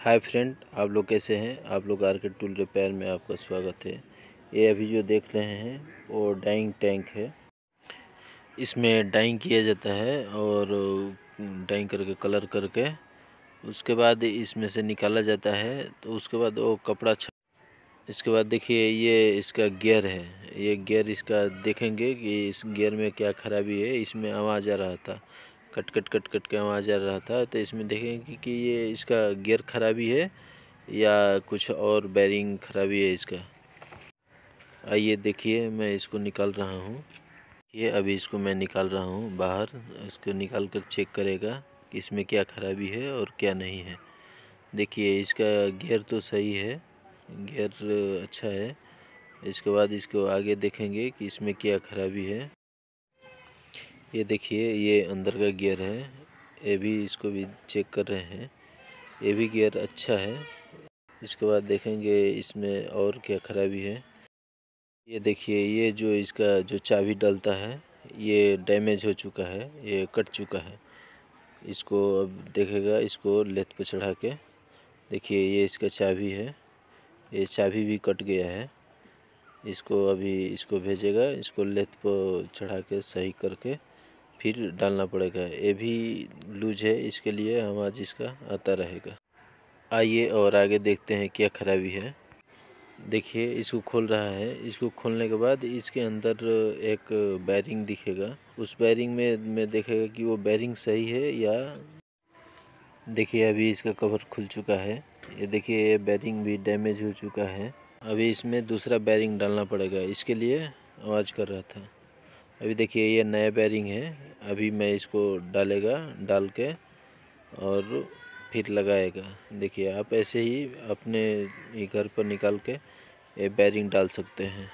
Hi friend, आप लोग कैसे हैं? आप लोग आर्केट टूल रिपेयर में आपका स्वागत है। ये अभी जो देख रहे हैं, वो डाइंग टैंक है। इसमें डाइंग किया जाता है और डाइंग करके, कलर करके। उसके बाद इसमें से निकाला जाता है तो उसके बाद वो कपड़ा छ, इसके बाद देखिए, ये इसका गियर है। ये गियर इसका देखेंगे कि इस गियर में क्या खराबी है, इसमें आवाज़ आ रहा था। कट कट कट कट के आवाज़ आ रहा था। तो इसमें देखेंगे कि ये इसका गियर खराबी है या कुछ और बैरिंग खराबी है इसका। आइए देखिए, मैं इसको निकाल रहा हूँ। ये अभी इसको मैं निकाल रहा हूँ बाहर। इसको निकाल कर चेक करेगा कि इसमें क्या खराबी है और क्या नहीं है। देखिए, इसका गियर तो सही है। गियर अच्छा है। इसके बाद इसको आगे देखेंगे कि इसमें क्या खराबी है। ये देखिए, ये अंदर का गियर है। ये भी इसको भी चेक कर रहे हैं। ये भी गियर अच्छा है। इसके बाद देखेंगे इसमें और क्या खराबी है। ये देखिए, ये जो इसका जो चाबी डलता है, ये डैमेज हो चुका है, ये कट चुका है। इसको अब देखेगा, इसको लेथ पे चढ़ा के। देखिए, ये इसका चाबी है। ये चाबी भी कट गया है। इसको अभी इसको भेजेगा, इसको लेथ पर चढ़ा के सही करके। फिर डालना पड़ेगा। ये भी लूज है, इसके लिए हम आज इसका आता रहेगा। आइए और आगे देखते हैं क्या खराबी है। देखिए, इसको खोल रहा है। इसको खोलने के बाद इसके अंदर एक बैरिंग दिखेगा। उस बैरिंग में, मैं देखेगा कि वो बैरिंग सही है या देखिए, अभी इसका कवर खुल चुका है। ये देखिए, ये बैरिंग भी डैमेज हो चुका है। अभी इसमें दूसरा बैरिंग डालना पड़ेगा। इसके लिए आवाज़ कर रहा था। अभी देखिए ये नया बैरिंग है। अभी मैं इसको डालेगा, डाल के और फिर लगाएगा। देखिए आप ऐसे ही अपने घर पर निकाल के ये बैरिंग डाल सकते हैं।